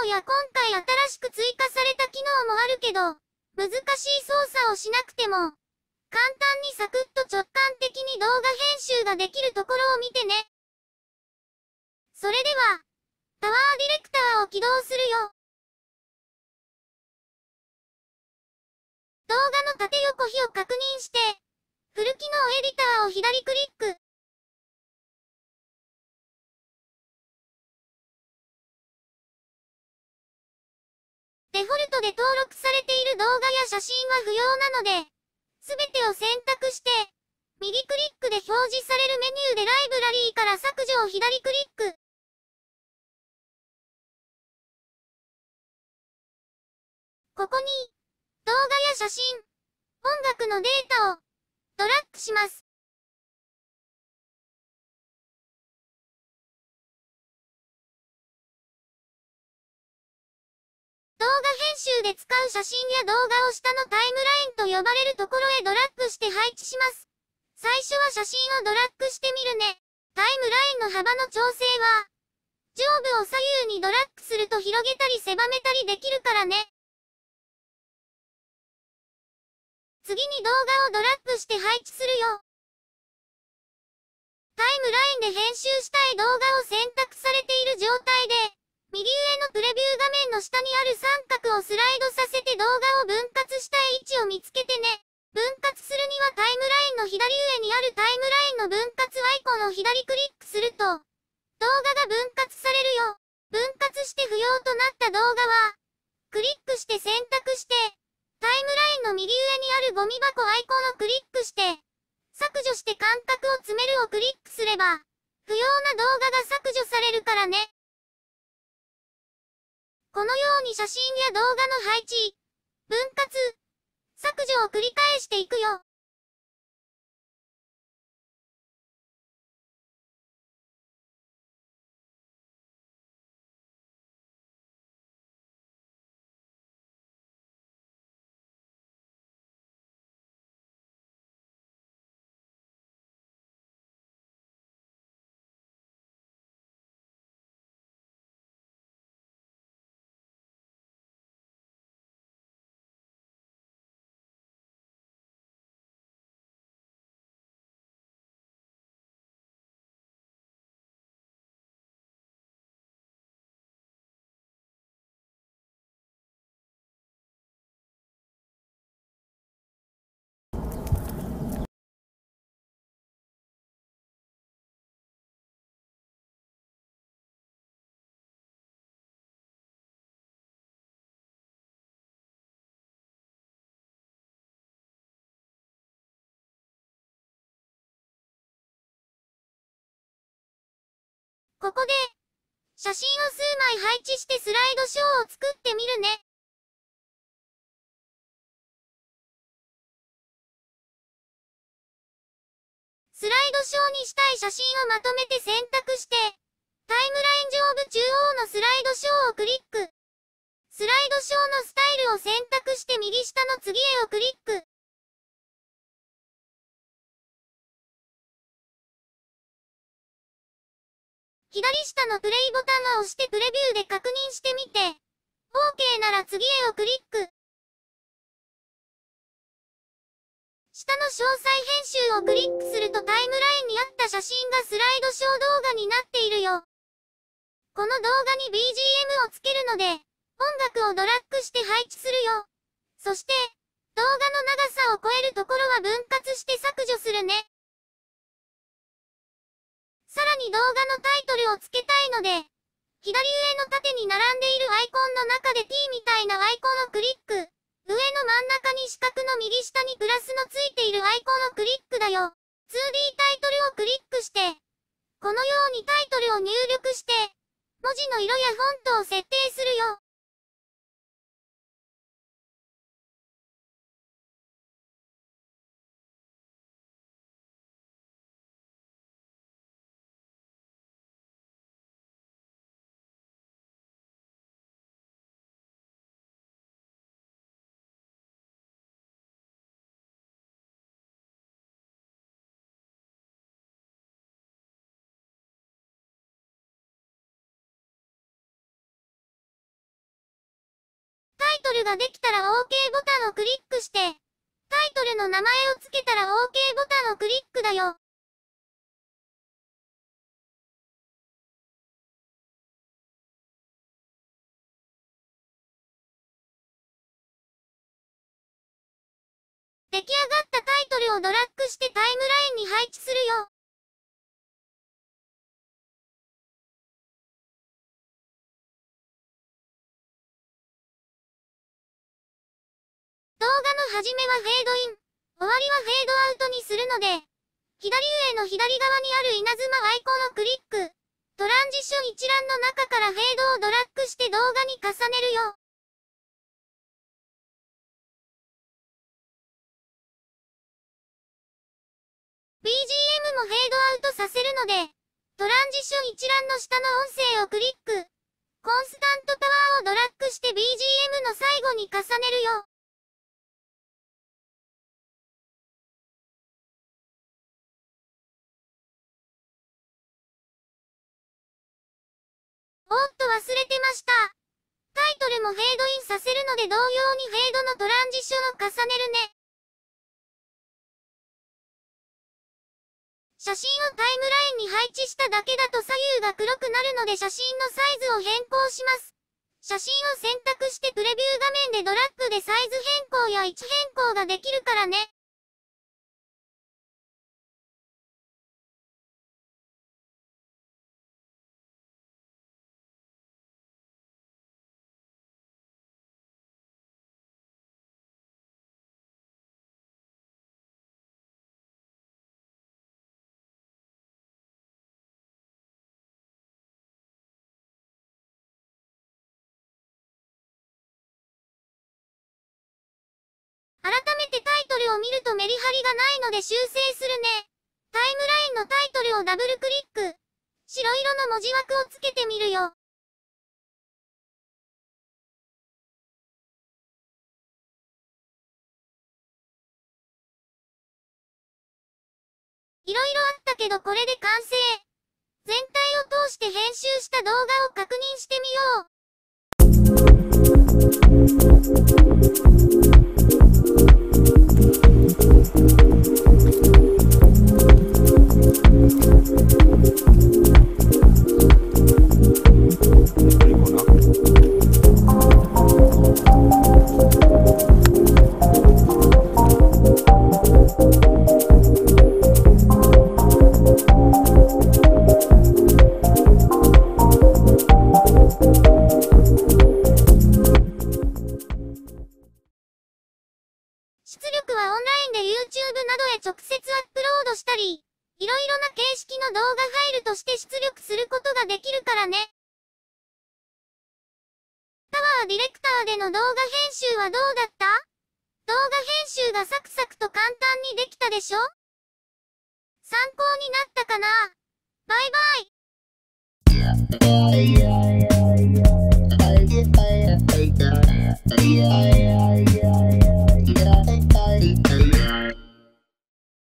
能や今回新しく追加された機能もあるけど、難しい操作をしなくても、簡単にサクッと直感的に動画編集ができるところを見てね。それでは、タワーディレクターを起動するよ。動画の縦横比を確認して、フル機能エディターを左クリック。デフォルトで登録されている動画や写真は不要なので、すべてを選択して、右クリックで表示されるメニューでライブラリーから削除を左クリック。ここに、動画や写真、音楽のデータをドラッグします。編集で使う写真や動画を下のタイムラインと呼ばれるところへドラッグして配置します。最初は写真をドラッグしてみるね。タイムラインの幅の調整は、上部を左右にドラッグすると広げたり狭めたりできるからね。次に動画をドラッグして配置するよ。タイムラインで編集したい動画を選択されている状態、レビュー画面の下にある三角をスライドさせて動画を分割したい位置を見つけてね。分割するにはタイムラインの左上にあるタイムラインの分割アイコンを左クリックすると、動画が分割されるよ。分割して不要となった動画は、クリックして選択して、タイムラインの右上にあるゴミ箱アイコンをクリックして、削除して間隔を詰めるをクリックすれば、不要な動画が削除されるからね。このように写真や動画の配置、分割、削除を繰り返していくよ。ここで、写真を数枚配置してスライドショーを作ってみるね。スライドショーにしたい写真をまとめて選択して、タイムライン上部中央のスライドショーをクリック。スライドショーのスタイルを選択して右下の次へをクリック。左下のプレイボタンを押してプレビューで確認してみて、OK なら次へをクリック。下の詳細編集をクリックするとタイムラインにあった写真がスライドショー動画になっているよ。この動画に BGM をつけるので、音楽をドラッグして配置するよ。そして、動画の長さを超えるところは分割して削除するね。さらに動画のタイトルを付けたいので、左上の縦に並んでいるアイコンの中で T みたいなアイコンをクリック。上の真ん中に四角の右下にプラスのついているアイコンをクリックだよ。2D タイトルをクリックして、このようにタイトルを入力して、文字の色やフォントを設定するよ。トルができたら OK ボタンをクリックして、タイトルの名前を付けたら OK ボタンをクリックだよ。出来上がったタイトルをドラッグしてタイムラインに配置するよ。動画の始めはフェードイン、終わりはフェードアウトにするので、左上の左側にある稲妻アイコンをクリック、トランジション一覧の中からフェードをドラッグして動画に重ねるよ。BGM もフェードアウトさせるので、トランジション一覧の下の音声をクリック、コンスタントパワーをドラッグして BGM の最後に重ねるよ。おっと忘れてました。タイトルもフェードインさせるので同様にフェードのトランジションを重ねるね。写真をタイムラインに配置しただけだと左右が黒くなるので写真のサイズを変更します。写真を選択してプレビュー画面でドラッグでサイズ変更や位置変更ができるからね。改めてタイトルを見るとメリハリがないので修正するね。タイムラインのタイトルをダブルクリック。白色の文字枠をつけてみるよ。いろいろあったけどこれで完成。全体を通して編集した動画を確認してみよう。Thank you. 出力はオンラインで YouTube などへ直接アップロードしたり、いろいろな形式の動画ファイルとして出力することができるからね。タワーディレクターでの動画編集はどうだった？動画編集がサクサクと簡単にできたでしょ？参考になったかな？バイバイ。